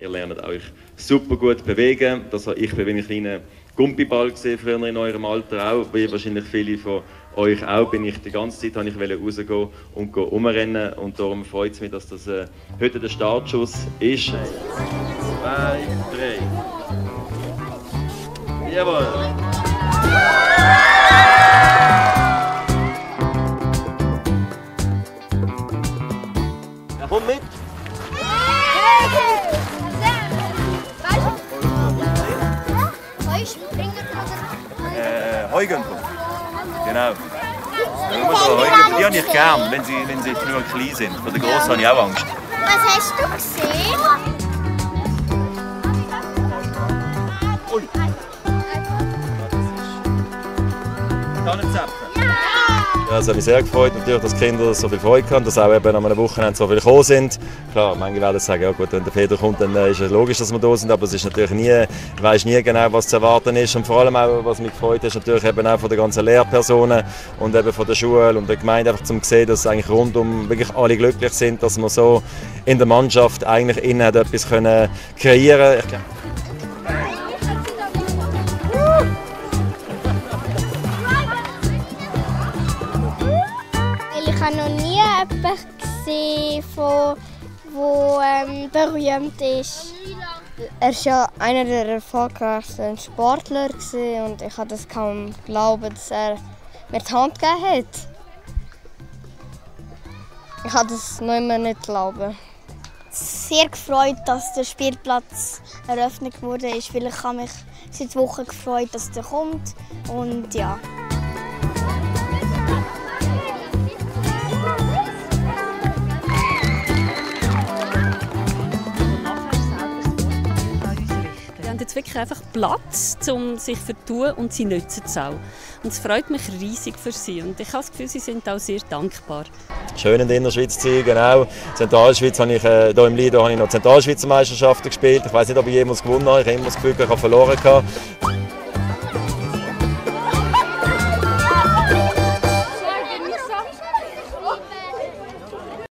Ihr lernt euch super gut bewegen. Das, ich bin ein kleiner Gumpiball gesehen früher in eurem Alter auch, wie wahrscheinlich viele von euch auch, bin ich die ganze Zeit ich rausgehen und umrennen und darum freut es mich, dass das äh, heute der Startschuss ist. Zwei, drei. Jawohl. Komm mit! Äh, Heugentrum. Genau. Die habe ich gern, wenn sie, wenn sie genug klein sind. Von der Grossen habe ich auch Angst. Was hast du gesehen? Ui. Tannenzapfen. Ja, es hat mich sehr gefreut, natürlich, dass die Kinder so viel Freude haben, dass auch eben an einem Wochenende so viele gekommen sind. Klar, manche werden sagen, ja gut, wenn der Feder kommt, dann äh, ist es logisch, dass wir da sind, aber es ist natürlich nie, weiß nie genau, was zu erwarten ist und vor allem auch, was mich gefreut ist, natürlich eben auch von den ganzen Lehrpersonen und eben von der Schule und der Gemeinde, einfach zum sehen, dass eigentlich rundum wirklich alle glücklich sind, dass wir so in der Mannschaft eigentlich innen etwas können kreieren können. Ich habe noch nie jemanden gesehen, der ähm, berühmt ist. Er war ja einer der erfolgreichsten Sportler und ich konnte es kaum glauben, dass er mir die Hand gegeben hat. Ich konnte es noch immer nicht glauben. Sehr gefreut, dass der Spielplatz eröffnet wurde, weil ich habe mich seit Wochen gefreut, dass der kommt und ja. Jetzt wirklich einfach Platz, um sich zu vertun und sie nutzen es auch. Und es freut mich riesig für sie und ich habe das Gefühl, sie sind auch sehr dankbar. Schön in der Innerschweiz zu sein, genau. Zentralschweiz habe ich, äh, hier im Lido habe ich noch Zentralschweizer Meisterschaften gespielt. Ich weiß nicht, ob ich jemals gewonnen habe. Ich habe immer das Gefühl, ich habe verloren. Gehabt.